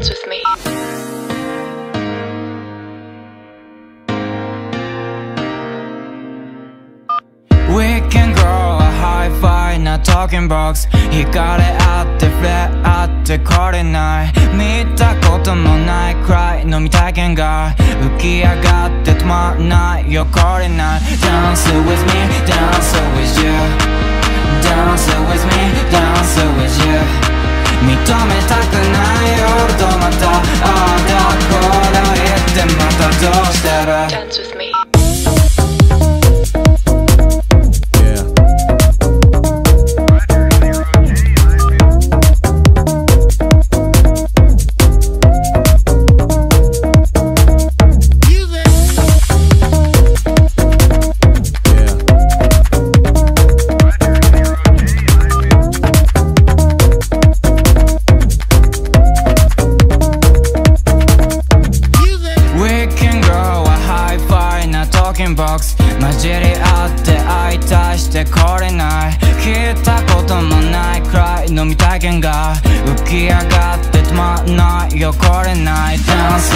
Dance with me. We can grow a hi-fi な talking box 惹かれ合って触れ合ってこれない見たこともないくらい飲み体験が浮き上がって止まんないよこれない Dance with me, dance with you Dance with me, dance with you 認めたくない夜 とまたああだこうだ言ってまたどうしてるンボックス混じり合って相対してこれない。聞いたこともないくらい飲み体験が浮き上がって止まんないよこれない。ダンス